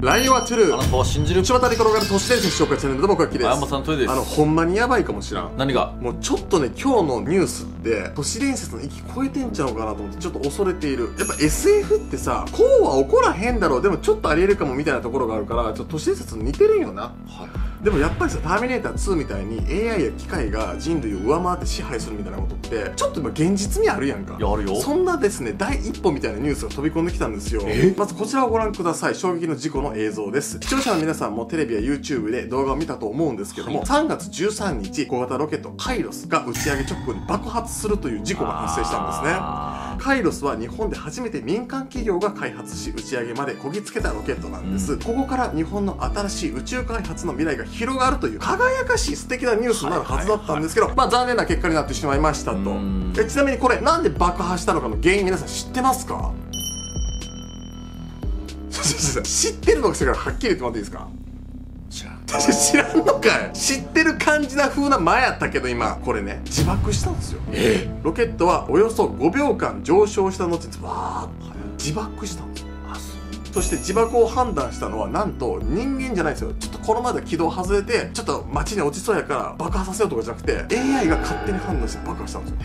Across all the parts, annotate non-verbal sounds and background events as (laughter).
LINE はトゥルー。あなたは信じる。巷に転がる都市伝説紹介チャンネルで僕はキです。あやまさんトイです。あのほんまにやばいかもしらん。何が？もうちょっとね今日のニュースって都市伝説の域超えてんちゃうかなと思ってちょっと恐れている。やっぱ SF ってさこうは起こらへんだろう。でもちょっとありえるかもみたいなところがあるからちょっと都市伝説に似てるんよな。はいでもやっぱりさ「ターミネーター2」みたいに AI や機械が人類を上回って支配するみたいなことってちょっと今現実味あるやんか。いやあるよ。そんなですね第一歩みたいなニュースが飛び込んできたんですよ。えまずこちらをご覧ください。衝撃の事故の映像です。視聴者の皆さんもテレビや YouTube で動画を見たと思うんですけども、はい3月13日小型ロケットカイロスが打ち上げ直後に爆発するという事故が発生したんですね。あ。カイロスは日本で初めて民間企業が開発し打ち上げまでこぎつけたロケットなんです、ここから日本の新しい宇宙開発の未来が広がるという輝かしい素敵なニュースになるはずだったんですけど、まあ残念な結果になってしまいましたと。うん。えちなみにこれなんで爆破したのかの原因皆さん知ってますか？知ってるのかしらはっきり言ってもらっていいですか？ー知らん知らんのかい。知ってる感じな風な前やったけど今これね。自爆したんですよ。えロケットはおよそ5秒間上昇した後にわーっと自爆したんですよそして自爆を判断したのはなんと人間じゃないですよ。ちょっとこのまで軌道外れてちょっと街に落ちそうやから爆破させようとかじゃなくて AI が勝手に判断して爆破したんですよ。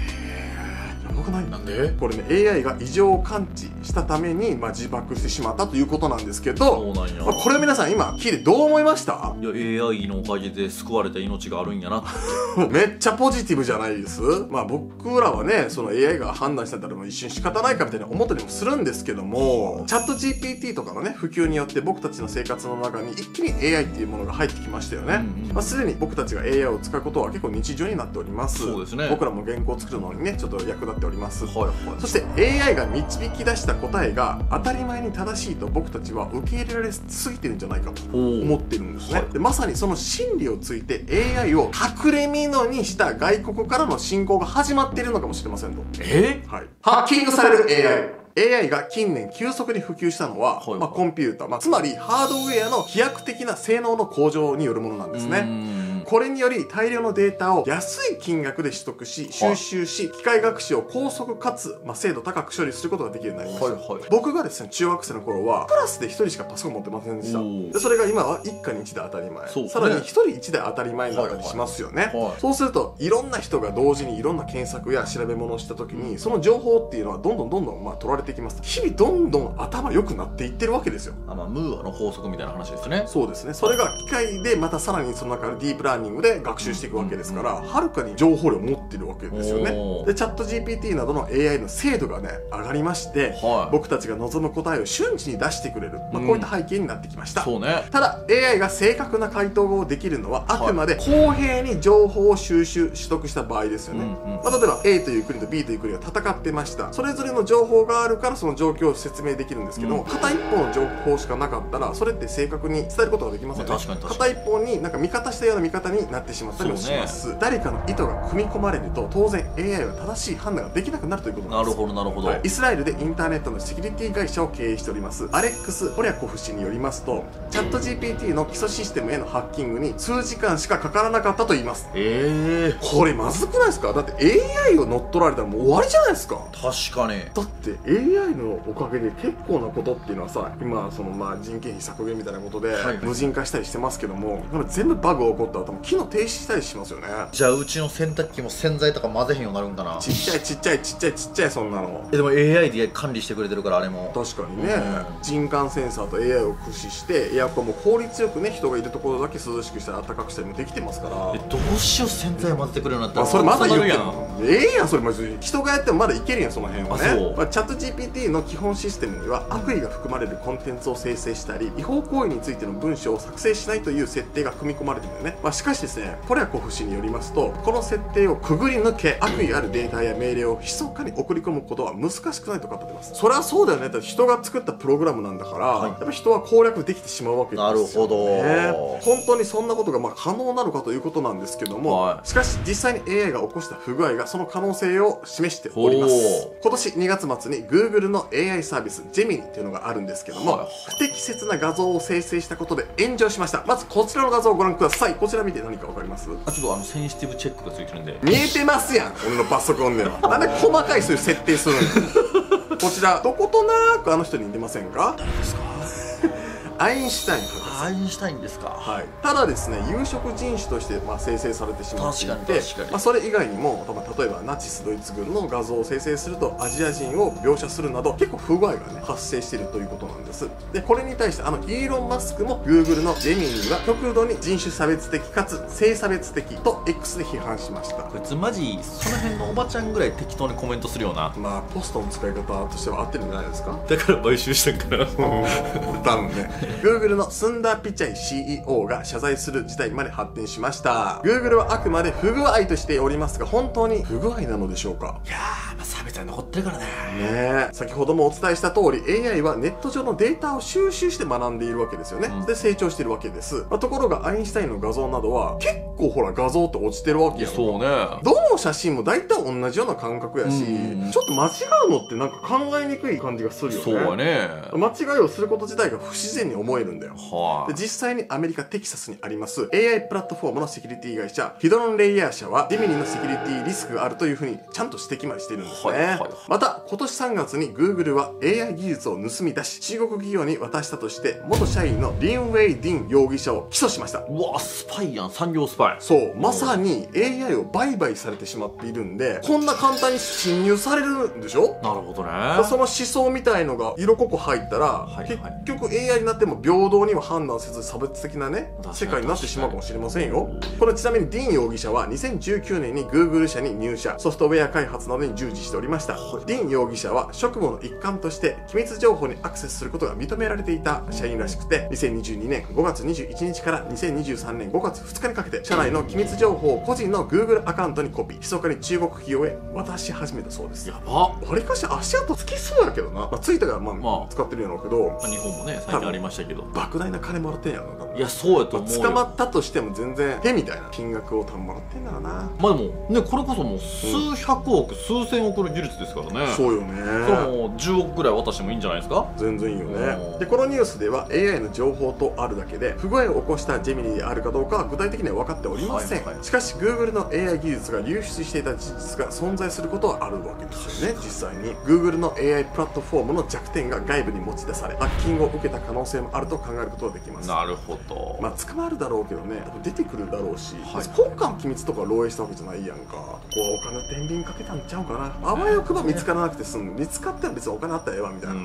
くないなんで？これね AI が異常を感知したために、まあ、自爆してしまったということなんですけど、まあ、これ皆さん今聞いてどう思いました？いや AI のおかげで救われた命があるんやな (laughs) めっちゃポジティブじゃないです？まあ僕らはねその AI が判断したらもう一瞬仕方ないかみたいに思ったりもするんですけどもチャット GPT とかのね普及によって僕たちの生活の中に一気に AI っていうものが入ってきましたよね、うんうんまあ、すでに僕たちが AI を使うことは結構日常になっております。そうですね。僕らも原稿を作るのにねちょっと役立っております。はいはいそして AI が導き出した答えが当たり前に正しいと僕たちは受け入れられすぎてるんじゃないかとお思ってるんですね、はい。でまさにその真理をついて AI を隠れ蓑にした外国からの侵攻が始まっているのかもしれませんと、え？はい、ハッキングされる AI AI が近年急速に普及したのは、はいまあ、コンピューター、まあ、つまりハードウェアの飛躍的な性能の向上によるものなんですね。ねこれにより大量のデータを安い金額で取得し収集し機械学習を高速かつ、まあ、精度高く処理することができるようになりました、はいはい。僕がですね中学生の頃はクラスで1人しかパソコン持ってませんでした。でそれが今は一家に1台当たり前、ねさらに1人1台当たり前になったりしますよね、はいはい。そうするといろんな人が同時にいろんな検索や調べ物をした時にその情報っていうのはどんどんどんどんまあ取られていきます。日々どんどん頭良くなっていってるわけですよ。あまあムーアの法則みたいな話ですね。そうですね。それが機械でまたさらにその中でディープラーニングで学習していくわけですからはるかに情報量を持ってるわけですよね。でチャット GPT などの AI の精度がね上がりましてはい。僕たちが望む答えを瞬時に出してくれる、まあ、こういった背景になってきました、そうね。ただ AI が正確な回答をできるのはあくまで公平に情報を収集取得した場合ですよね、うんうん。まあ、例えば A という国と B という国が戦ってました。それぞれの情報があるからその状況を説明できるんですけども、うん。片一方の情報しかなかったらそれって正確に伝えることができませんね、まあ確かに確か片一方になんか味方したような見方になってしまったりもします、誰かの意図が組み込まれると当然 AI は正しい判断ができなくなるということなです。なんるほどなるほど、はい。イスラエルでインターネットのセキュリティ会社を経営しております。アレックス・ポリャコフ氏によりますとチャット GPT の基礎システムへのハッキングに数時間しかかからなかったと言います。ええこれまずくないですか？だって AI を乗っ取られたらもう終わりじゃないですか。確かに。だって AI のおかげで結構なことっていうのはさ今そのまあ人件費削減みたいなことではい。無人化したりしてますけども、全部バグが起こったら機能停止したりしますよね。じゃあうちの洗濯機も洗剤とか混ぜへんようになるんかな。ちっちゃいちっちゃいちっちゃいちっちゃいそんなの。えでも AI で管理してくれてるからあれも。確かにね、うん。人感センサーと AI を駆使してエアコンも効率よくね人がいるところだけ涼しくしたり暖かくしたりもできてますから。えどうしよう洗剤混ぜてくれるようになったら。まあ、それまだ言ってやん。んええやんそれ。マジで人がやってもまだいけるやんその辺はね。あそう。まあ、チャット GPT の基本システムには悪意が含まれるコンテンツを生成したり違法行為についての文章を作成しないという設定が組み込まれてるんだよね、まあ、しかしですねポリャコフ氏によりますとこの設定をくぐり抜け悪意あるデータや命令を密かに送り込むことは難しくないと語ってます。それはそうだよね。だって人が作ったプログラムなんだから、はい。やっぱ人は攻略できてしまうわけですよ、ね、なるほど。本当にそんなことがまあ可能なのかということなんですけども、はい。しかし実際に AI が起こした不具合がその可能性を示しております。今年2月末に Google の AI サービスジェミニというのがあるんですけども、はい不適切な画像を生成したことで炎上しました。まずこちらの画像をご覧ください。こちら見て何かわかります？あちょっとあのセンシティブチェックがついてるんで。見えてますやん俺のパソコンでは。(laughs) なんで細かいそういう設定するのこちら。どことなくあの人に似てませんか？誰ですか？アインシュタイン博士アインシュタインですか。はい、ただですね有色人種としてまあ生成されてしまっていてまあ、それ以外にもまあ例えばナチスドイツ軍の画像を生成するとアジア人を描写するなど結構不具合がね発生しているということなんです。でこれに対してあのイーロン・マスクも Google のジェミニは極度に人種差別的かつ性差別的と X で批判しました。こいつマジその辺のおばちゃんぐらい適当にコメントするような。まあポストの使い方としては合ってるんじゃないですか。だから買収したんかな。多分ね。Google のスンダー・ピチャイ CEO が謝罪する事態まで発展しました。Google はあくまで不具合としておりますが本当に不具合なのでしょうか？いやー、差別は残ってるからね。ねえ。先ほどもお伝えした通り AI はネット上のデータを収集して学んでいるわけですよね、うん。で成長しているわけです、まあところがアインシュタインの画像などは結構ほら画像って落ちてるわけやそうね。どの写真も大体同じような感覚やし、うん。ちょっと間違うのってなんか考えにくい感じがするよね。そうやね。間違いをすること自体が不自然に思えるんだよ。はで実際にアメリカ・テキサスにあります AI プラットフォームのセキュリティ会社ヒドロンレイヤー社はジェミニのセキュリティリスクがあるというふうにちゃんと指摘までしてるんですね、はいはいはい。また今年3月に Google は AI 技術を盗み出し中国企業に渡したとして元社員のリン・ウェイ・ディン容疑者を起訴しました。うわスパイやん。産業スパイ。そう。まさに AI を売買されてしまっているんでこんな簡単に侵入されるんでしょ？なるほどね。その思想みたいのが色濃く入ったら、はいはい。結局 AI になっても平等には判断せず差別的なね世界になってしまうかもしれませんよ。これちなみにディーン容疑者は2019年に Google 社に入社。ソフトウェア開発などに従事しておりました、ディーン容疑者は職務の一環として機密情報にアクセスすることが認められていた社員らしくて2022年5月21日から2023年5月2日にかけて社内の機密情報を個人の Google アカウントにコピー。密かに中国企業へ渡し始めたそうです。やば。わりかし足跡つきそうやけどな、まあ、ついたからまあ、まあ。使ってるやろうけど。日本もね最近ありましたけど。莫大な金もらってんやろないやそうやと思うよ。捕まったとしても全然へみたいな金額を多分もらってんだろうな、まあでもねこれこそもう数百億、数千億の技術ですからね。そうよね。もう10億ぐらい渡してもいいんじゃないですか？全然いいようん。ねでこのニュースでは AI の情報とあるだけで不具合を起こしたジェミニであるかどうかは具体的には分かっておりません、はいはい。しかし Google の AI 技術が流出していた事実が存在することはあるわけですよね。実際に。Google の AI プラットフォームの弱点が外部に持ち出されハッキングを受けた可能性もあると考えることができます。なるほど、まあ捕まるだろうけどね。出てくるだろうし、はい。国家の機密とか漏洩したわけじゃないやんか。ここはお金天秤かけたんちゃうかなあわよくば見つからなくて済む。見つかったら別にお金あったらええわみたいな、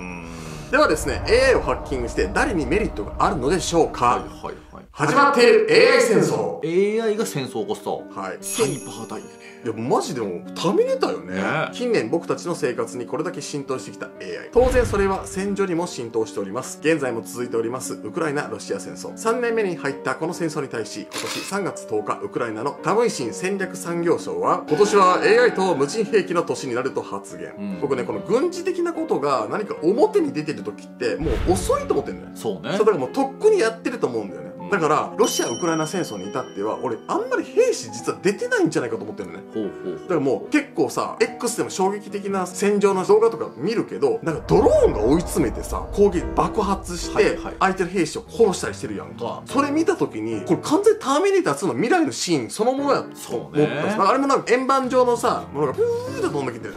ではですね AI をハッキングして誰にメリットがあるのでしょうか、はいはいはい始まっている AI 戦争。AI が戦争を起こすと。はい。サイバーダイヤね。いやマジでもためれたよね。ね。近年僕たちの生活にこれだけ浸透してきた AI 当然それは戦場にも浸透しております。現在も続いておりますウクライナ・ロシア戦争。3年目に入ったこの戦争に対し今年3月10日ウクライナのタムイシン戦略産業省は今年は AI と無人兵器の年になると発言、うん。僕ねこの軍事的なことが何か表に出てる時ってもう遅いと思ってんだよ。そうね。そうだからもうとっくにやってると思うんだよね、うんだからロシア・ウクライナ戦争に至っては俺あんまり兵士実は出てないんじゃないかと思ってるのね。ほうほうだからもう結構さ X でも衝撃的な戦場の動画とか見るけどなんかドローンが追い詰めてさ攻撃爆発してはいはい。相手の兵士を殺したりしてるやんか、うんそれ見た時にこれ完全にターミネーター2の未来のシーンそのものやとそう思ったんね。です、あれもなんか円盤状のさものがプーって飛んできてっ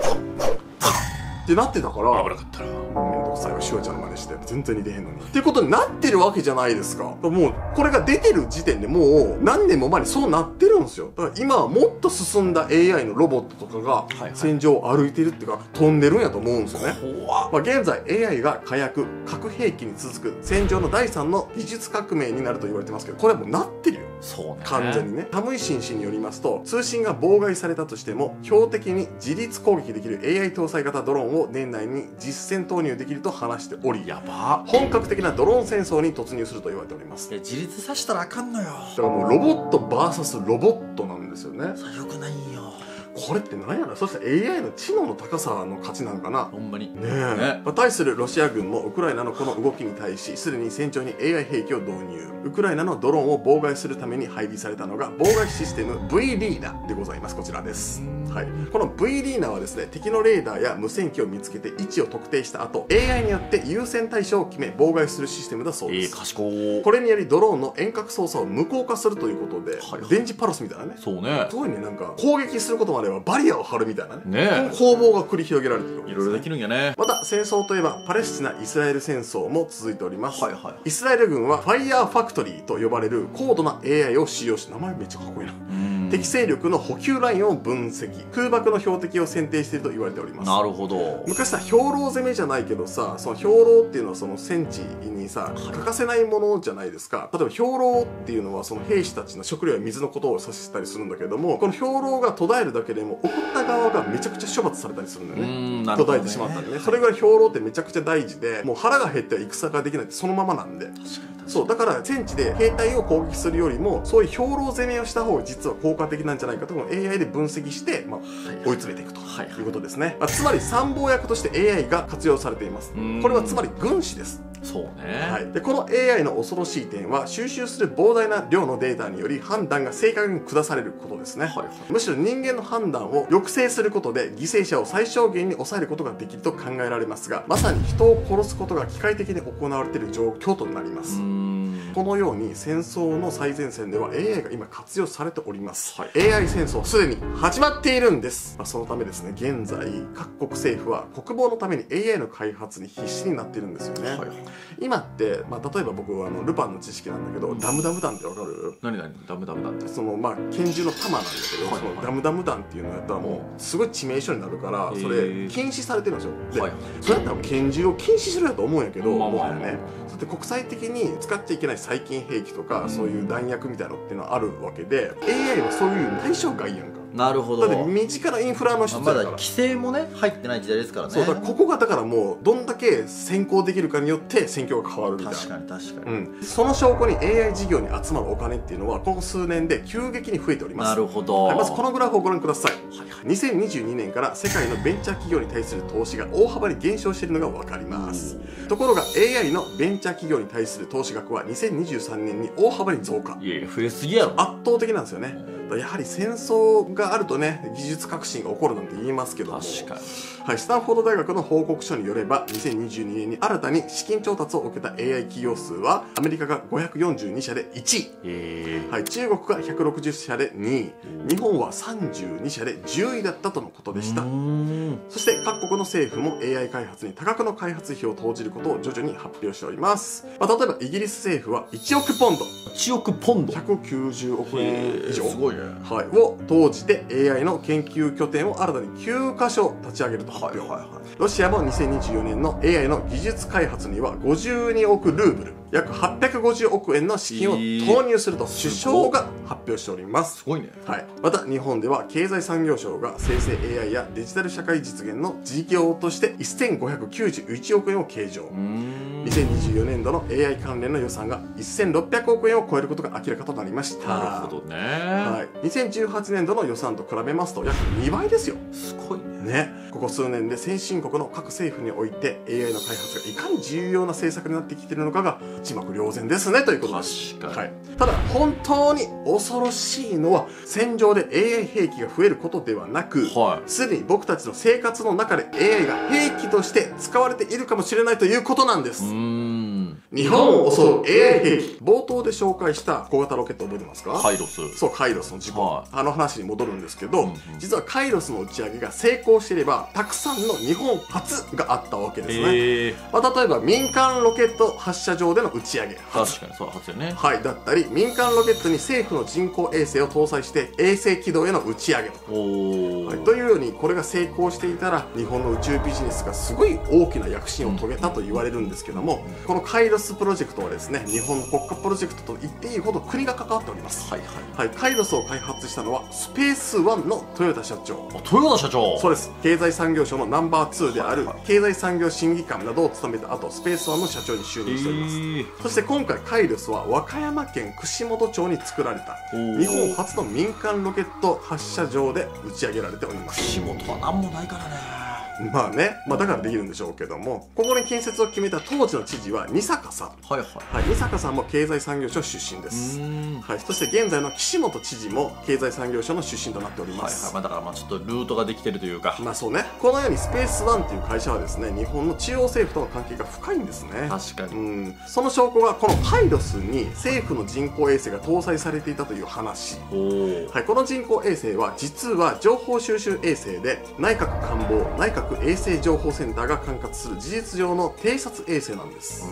てなってたから危なかったなめんどくさいわシュワちゃんの真似して全然似てへんのに。っていうことになってるわけじゃないですか。もうこれが出てる時点でもう何年も前にそうなってるんですよ。だから今はもっと進んだ AI のロボットとかが戦場を歩いてるっていうか飛んでるんやと思うんですよね。怖っ。まあ、現在 AI が火薬核兵器に続く戦場の第3の技術革命になると言われてますけどこれはもうなってるよ。そうね。完全にね。タムイシン氏によりますと通信が妨害されたとしても標的に自立攻撃できる AI 搭載型ドローンを年内に実戦投入できると話しておりやば本格的なドローン戦争に突入すると言われております。自立させたらあかんのよ。だからもうロボット VS ロボットなんですよね。それよくないよこれって何やろそしたら AI の知能の高さの価値なんかな？ほんまに。ねえ。ね。まあ対するロシア軍もウクライナのこの動きに対しすでに戦場に AI 兵器を導入。ウクライナのドローンを妨害するために配備されたのが妨害システム V リーナでございます。こちらです。はい、この V リーナはですね敵のレーダーや無線機を見つけて位置を特定した後 AI によって優先対象を決め妨害するシステムだそうええです、賢い。これによりドローンの遠隔操作を無効化するということで、はいはい。電磁パルスみたいなね。そうね。すごいねなんか攻撃することまではバリアを張るみたいなね。ね攻防が繰り広げられてるわけです、ね、いろいろできるんやね。また戦争といえばパレスチナ・イスラエル戦争も続いております、はいはいイスラエル軍はファイヤーファクトリーと呼ばれる高度な AI を使用し名前めっちゃかっこいいな。うん敵勢力の補給ラインを分析。空爆の標的を選定していると言われております。なるほど。昔さ兵糧攻めじゃないけどさその兵糧っていうのはその戦地にさ欠かせないものじゃないですか。例えば兵糧っていうのはその兵士たちの食料や水のことを指したりするんだけどもこの兵糧が途絶えるだけでも送った側がめちゃくちゃ処罰されたりするんだよね。途絶えてしまったんでね、それぐらい兵糧ってめちゃくちゃ大事でもう腹が減っては戦ができないってそのままなんで。確かにそうだから戦地で兵隊を攻撃するよりもそういう兵糧攻めをした方が実は効果的なんじゃないかとこの AI で分析して、まあ、追い詰めていくとはいい。うことですね、まあ、つまり参謀役として AI が活用されています。うん。これはつまり軍師です、そうね。はい、でこの AI の恐ろしい点は収集する膨大な量のデータにより判断が正確に下されることですね、はいはい。むしろ人間の判断を抑制することで犠牲者を最小限に抑えることができると考えられますがまさに人を殺すことが機械的に行われている状況となります、うんこのように戦争の最前線では AI が今活用されております、は AI 戦争すでに始まっているんです、まあ、そのためですね現在各国政府は国防のために AI の開発に必死になっているんですよね、はいはい。今って、まあ、例えば僕はあのルパンの知識なんだけど、ダムダム弾ってわかる？何何？ダメダメだって。そのまあ拳銃の弾なんだけど、はいそのダムダム弾っていうのをやったらもうすごい致命傷になるからそれ禁止されてるんですよ。で、はいそれやったら拳銃を禁止しろやと思うんやけど、まあまあもはやね。そうやって国際的に使っちゃいけない細菌兵器とか、そういう弾薬みたいなのっていうのはあるわけで AI はそういう対象外やんかなるほど。だって身近なインフラの一つまあまだだから、規制もね入ってない時代ですからね。そうだからここがだからもうどんだけ先行できるかによって戦況が変わるみたいな。確かに確かに、うん、その証拠に AI 事業に集まるお金っていうのはここ数年で急激に増えております。なるほど、はい、まずこのグラフをご覧ください、2022年から世界のベンチャー企業に対する投資が大幅に減少しているのが分かります。ところが AI のベンチャー企業に対する投資額は2023年に大幅に増加。いやいや増えすぎやろ。圧倒的なんですよね。だからやはり戦争があるとね技術革新が起こるなんて言いますけども。確かに。はい、スタンフォード大学の報告書によれば2022年に新たに資金調達を受けた AI 企業数はアメリカが542社で1位。え。はい、中国が160社で2位。日本は32社で10位だったとのことでした。そして各国の政府も AI 開発に多額の開発費を投じることを徐々に発表しております、まあ、例えばイギリス政府は1億ポンド。1億ポンド。190億円以上はい、を投じて AI の研究拠点を新たに9カ所立ち上げると。発表、はいはいはい。ロシアも2024年の AI の技術開発には52億ルーブル約850億円の資金を投入すると首相が発表しております。すごいね。はい、また日本では経済産業省が生成 AI やデジタル社会実現の事業として1591億円を計上。うーん。2024年度の AI 関連の予算が1600億円を超えることが明らかとなりました。なるほどね、はい、2018年度の予算と比べますと約2倍ですよ。すごいね。ね、ここ数年で先進国の各政府において AI の開発がいかに重要な政策になってきているのかが一目瞭然ですねということです。確かに。はい、ただ本当に恐ろしいのは戦場で AI 兵器が増えることではなくはい。すでに僕たちの生活の中で AI が兵器として使われているかもしれないということなんです。うーん日本を襲う AI 兵器。冒頭で紹介した小型ロケット覚えてますか？カイロス。そうカイロスの事故、はい。あの話に戻るんですけど、うんうん。実はカイロスの打ち上げが成功していればたくさんの日本初があったわけですね、ええ。まあ、例えば民間ロケット発射場での打ち上げ。確かにそう初よね。はい、だったり民間ロケットに政府の人工衛星を搭載して衛星軌道への打ち上げ。おお、はい、というようにこれが成功していたら日本の宇宙ビジネスがすごい大きな躍進を遂げたと言われるんですけども、このカイロスプロジェクトはですね日本の国家プロジェクトと言っていいほど国が関わっております、はいはい。はい、カイロスを開発したのはスペースワンの豊田社長。あ豊田社長。そうです。経済産業省のナンバー2である経済産業審議官などを務めた後スペースワンの社長に就任しております、えー。そして今回カイロスは和歌山県串本町に作られた日本初の民間ロケット発射場で打ち上げられております。仕事は何もないからねまあね、まあ、だからできるんでしょうけどもここに建設を決めた当時の知事は二坂さん。はいはい。はい、二坂さんも経済産業省出身でうす、はい、そして現在の岸本知事も経済産業省の出身となっております、はいはい。まあだからまあちょっとルートができてるというか。まあそうね。このようにスペースワンという会社はですね日本の中央政府との関係が深いんですね。確かに。うん、その証拠がこのパイロスに政府の人工衛星が搭載されていたという話。はい、この人工衛星は実は情報収集衛星で内閣官房内閣衛星情報センターが管轄する事実上の偵察衛星なんです、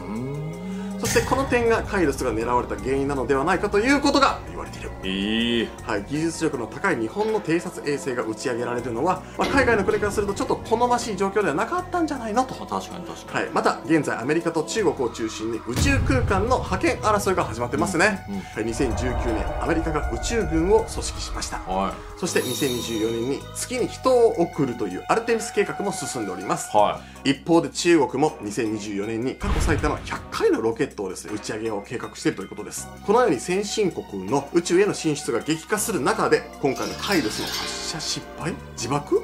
そしてこの点がカイロスが狙われた原因なのではないかということが言われている。いいはい、技術力の高い日本の偵察衛星が打ち上げられるのは、まあ、海外の国からするとちょっと好ましい状況ではなかったんじゃないのと。まあ確かに確かに。はい、また現在アメリカと中国を中心に宇宙空間の覇権争いが始まってますね、うんうん。はい、2019年アメリカが宇宙軍を組織しました。はそして2024年に月に人を送るというアルテミス計画も進んでおります。い。は一方で中国も2024年に過去最多の100回のロケットをですね打ち上げを計画しているということです。このように先進国の宇宙への進出が激化する中で今回のカイルスの発射失敗？自爆？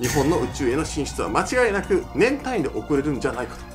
日本の宇宙への進出は間違いなく年単位で遅れるんじゃないかと。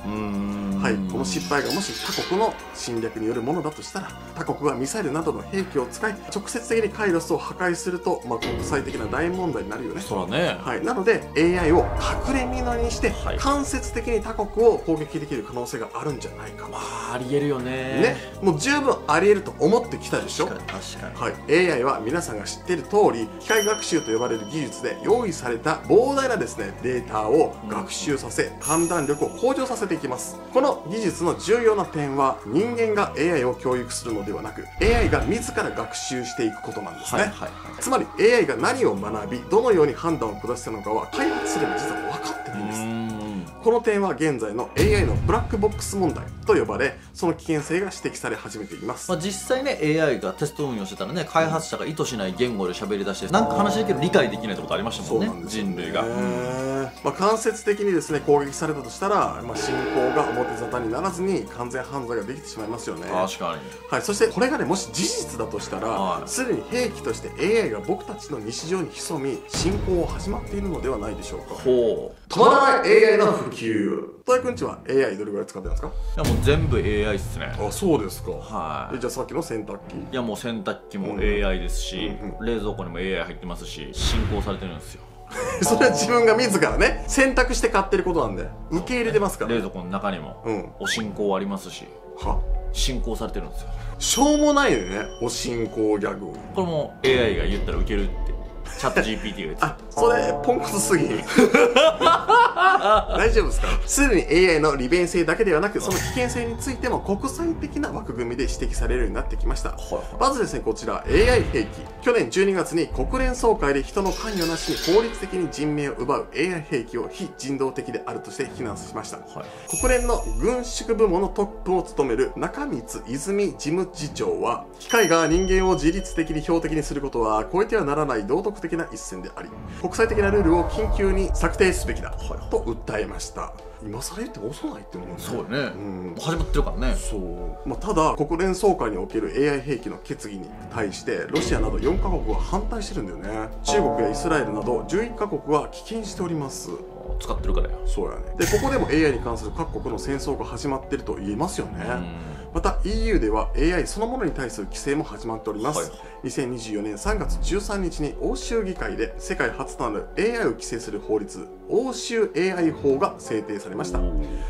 はい、この失敗がもし他国の侵略によるものだとしたら他国がミサイルなどの兵器を使い直接的にカイロスを破壊すると、まあ、国際的な大問題になるよね。そらね。はい、なので AI を隠れ蓑にしてはい。間接的に他国を攻撃できる可能性があるんじゃないかまあありえるよね。ね。もう十分ありえると思ってきたでしょ。確かに。確かに。はい、AI は皆さんが知っている通り機械学習と呼ばれる技術で用意された膨大なですねデータを学習させ判断力を向上させていきます。この技術の重要な点は人間が AI を教育するのではなく AI が自ら学習していくことなんですね、はいはいはい。つまり AI が何を学びどのように判断を下したのかは開発すれば実は分かってないんですこの点は現在の AI のブラックボックス問題と呼ばれその危険性が指摘され始めています。まあ、実際ね AI がテスト運用してたらね開発者が意図しない言語で喋り出してなんか話できる理解できないってことありましたもんねよ人類が、まあ、間接的にですね攻撃されたとしたら、まあ、侵攻が表沙汰にならずに完全犯罪ができてしまいますよね。確かに。はい、そしてこれがねもし事実だとしたはい。らすで、に兵器として AI が僕たちの日常に潜み侵攻を始まっているのではないでしょうか。ほう。止まらない。AI の普及。戸井くんちは AI どれぐらい使ってるんですか？いやもう全部 AI っすね。あそうですか。はい。えじゃあさっきの洗濯機。いやもう洗濯機もうん。AI ですし、うん冷蔵庫にも AI 入ってますし進行されてるんですよ (laughs) それは自分が自らね選択して買ってることなんで受け入れてますから。冷蔵庫の中にもうん。お進行ありますしは？進行されてるんですよ。しょうもないよねお進行ギャグこれも AI が言ったらウケるってチャット GPT が言ってた。あそれポンコツすぎ。(laughs) 大丈夫ですか？すでに AI の利便性だけではなくその危険性についても国際的な枠組みで指摘されるようになってきました。まずですねこちら AI 兵器。去年12月に国連総会で人の関与なしに効率的に人命を奪う AI 兵器を非人道的であるとして非難しました。はい。国連の軍縮部門のトップを務める中光泉事務次長は機械が人間を自律的に標的にすることは超えてはならない道徳的な一線であり国際的なルールを緊急に策定すべきだ、と訴えました。今更言っても遅ないって思うね。そうよね、ん。もう始まってるからね。そう、まあ、ただ国連総会における AI 兵器の決議に対してロシアなど4カ国は反対してるんだよね。中国やイスラエルなど11カ国は棄権しております。使ってるからよ。そうやね。でここでも AI に関する各国の戦争が始まってると言えますよね、また EU では AI そのものに対する規制も始まっております、はい2024年3月13日に欧州議会で世界初となる AI を規制する法律欧州 AI 法が制定されました。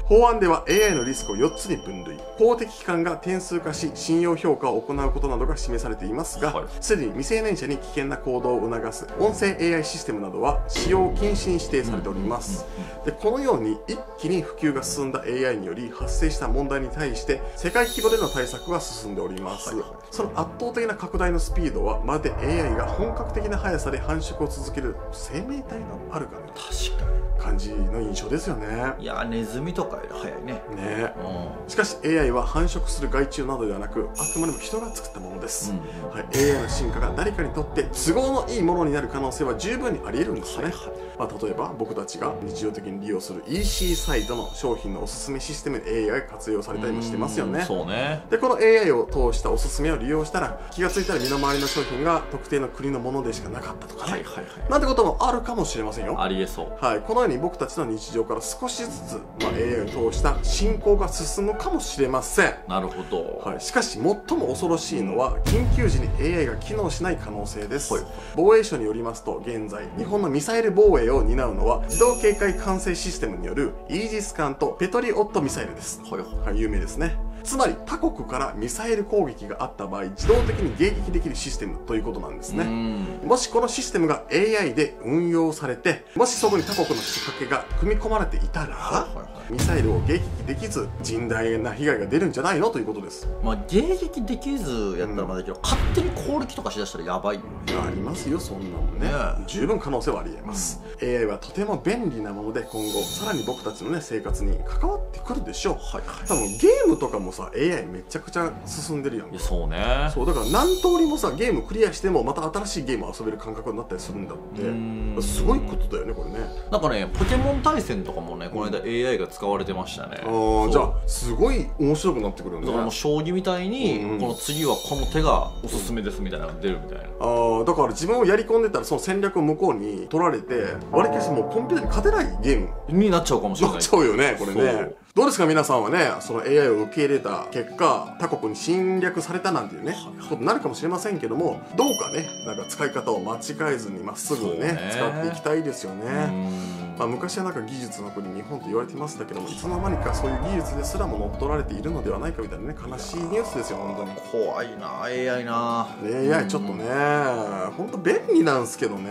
法案では AI のリスクを4つに分類。公的機関が点数化し信用評価を行うことなどが示されていますがはい。すで、に未成年者に危険な行動を促す音声 AI システムなどは使用禁止に指定されております、でこのように一気に普及が進んだ AI により発生した問題に対して世界規模での対策が進んでおります、はいはい。その圧倒的な拡大のスピードはまるで AI が本格的な速さで繁殖を続ける生命体のあるかの確か感じの印象ですよね。にいやネズミとかより早いね。ね。うん。しかし AI は繁殖する害虫などではなくあくまでも人が作ったものです、うんはい、AI の進化が誰かにとって都合のいいものになる可能性は十分にあり得るんですね、はいはいまあ、例えば僕たちが日常的に利用する EC サイトの商品のおすすめシステムで AI が活用されたりもしてますよねそうね。でこの AI を通したおすすめを利用したら気がついたら身の回りの商品が特定の国のものでしかなかったとかね、はいはいはい。なんてこともあるかもしれませんよ。ありえそう。はい、このように僕たちの日常から少しずつ、まあ、AI を通した進行が進むかもしれません、なるほど、はい、しかし最も恐ろしいのは緊急時に AI が機能しない可能性です、はい。防衛省によりますと現在日本のミサイル防衛を担うのは自動警戒管制システムによるイージス艦とペトリオットミサイルです。はいはい。はい、有名ですね。つまり他国からミサイル攻撃があった場合自動的に迎撃できるシステムということなんですね。うん。もしこのシステムが AI で運用されてもしそこに他国の仕掛けが組み込まれていたら、ミサイルを迎撃できず甚大な被害が出るんじゃないのということです。まあ迎撃できずやったらまだけど、勝手に攻撃とかしだしたらやばい。よいやありますよそんなもんねね十分可能性はありえます、AI はとても便利なもので今後さらに僕たちのね生活に関わってくるでしょう。はいはい。多分ゲームとかもさ AI めちゃくちゃ進んでるやんいやそうね。そうだから何通りもさゲームクリアしてもまた新しいゲームを遊べる感覚になったりするんだうん。ってすごいことだよねこれね。なんかねポケモン対戦とかもねこの間 AI が使われてましたね、あそう。ーじゃあすごい面白くなってくるよね。だからもう将棋みたいに、うんうん。この次はこの手がおすすめですみたいなのが出るみたいな、あーだから自分をやり込んでたらその戦略を向こうに取られて割りかしもうコンピューターに勝てないゲーム。になっちゃうかもしれない。なっちゃうよねこれねどうですか皆さんはねその AI を受け入れた結果他国に侵略されたなんていうねことになるかもしれませんけどもどうかねなんか使い方を間違えずにまっすぐねね。使っていきたいですよね。うん。まあ、昔はなんか技術の国日本と言われてましたけどもいつの間にかそういう技術ですらも乗っ取られているのではないかみたいなね悲しいニュースですよ本当に。怖いな AI な。ね AI ちょっとね本当便利なんですけどね。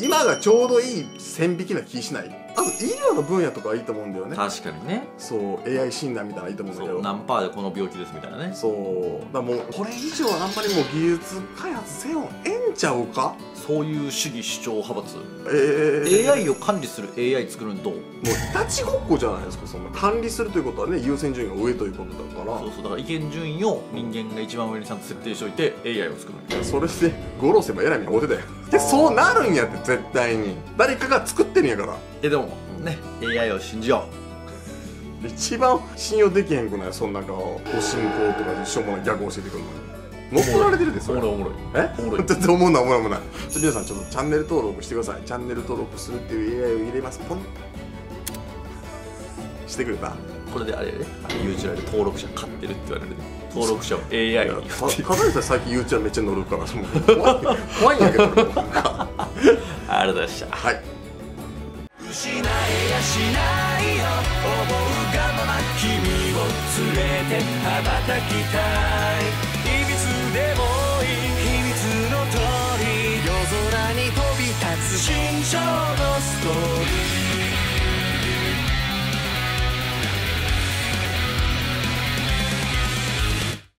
今がちょうどいい線引きな気しない。あと医療の分野とかはいいと思うんだよね。確かにねそう AI 診断みたいなのいいと思うんだけど。何パーでこの病気ですみたいなね。そう。だもうこれ以上あんまりもう技術開発せよえんちゃうか？そういう主義主張派閥。えー、AI を管理する AI 作るのどう？もういたちごっこじゃないですかそんな。管理するということはね優先順位が上ということだから。そうそう。だから意見順位を人間が一番上にちゃんと設定しておいて AI を作る。それでゴロせばえらいみたいなことだよでそうなるんやって絶対に。誰かが作ってるんやから。えでもね AI を信じよ一番信用できへんくないそんなんかご進行とかしょうもないギャグ教えてくるのに。乗っ取られてるでうそれ。おもろいおもろい。え？おもろい。全然思うな思うな思うなちょ皆さんちょっとチャンネル登録してください。チャンネル登録するっていう AI を入れます。ポン。してくれた。これであれやねあの YouTube で登録者買ってるって言われるね登録者を AI に。言ってたただでさえ最近 YouTube めっちゃ乗るから怖い (laughs) 怖いんやけど。ありがとうございました。はい。失えやしないよ思うがま君を連れて羽ばたきたい。いびつでもいい。秘密の通り。夜空に飛び立つ。心情のストーリー。